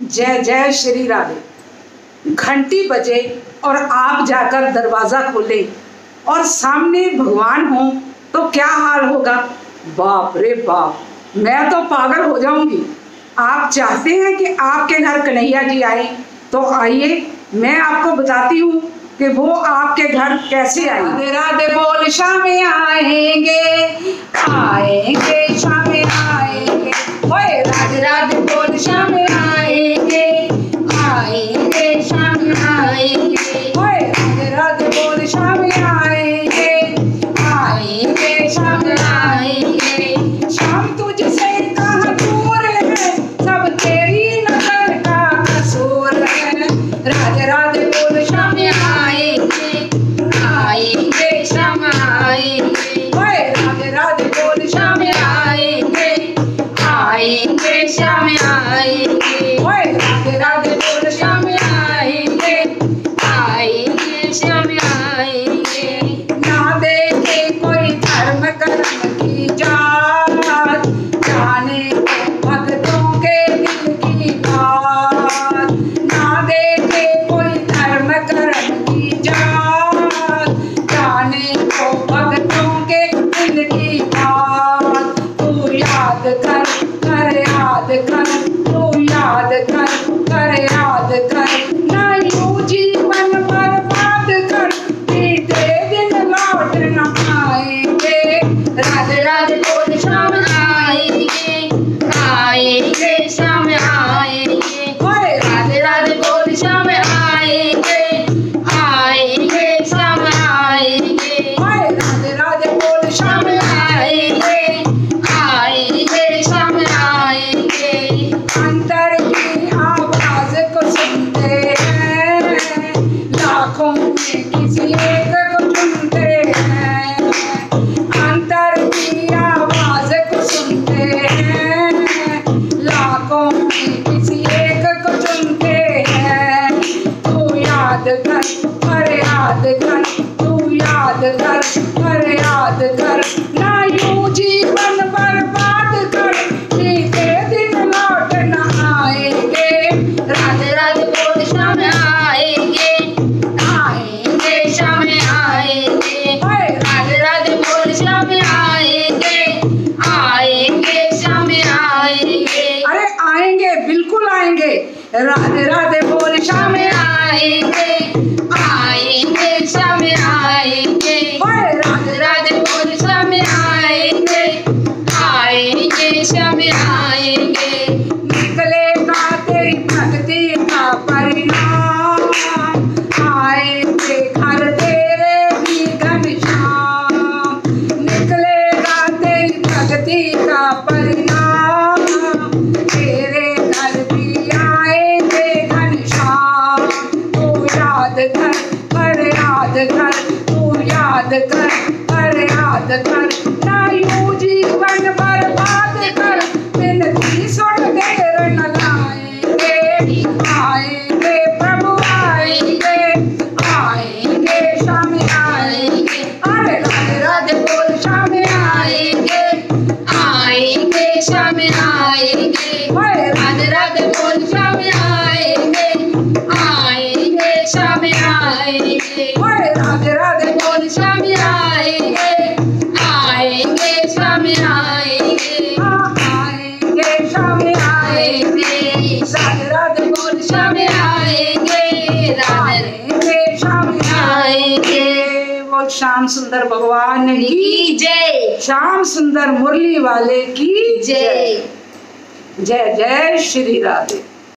जय जय श्री राधे। घंटी बजे और आप जाकर दरवाज़ा खोले और सामने भगवान हो तो क्या हाल होगा? बाप रे बाप, मैं तो पागल हो जाऊँगी। आप चाहते हैं कि आपके घर कन्हैया जी आए? तो आइए, मैं आपको बताती हूँ कि वो आपके घर कैसे आए। राधे बोल, शाम आएँगे। आएँगे शाम आएँगे। राधे राधे बोल शाम है? सब तेरी का कसूर राधे राधे राधे राधे बोल, शाम आएँगे आएँगे, शाम आएँगे। राधे राधे बोल, शाम आएँगे आएँगे, शाम आएँगे। de care, tu ia, de care, care ia, de care, Shyam सुंदर भगवान की जय। श्याम सुंदर मुरली वाले की जय। जय जय श्री राधे।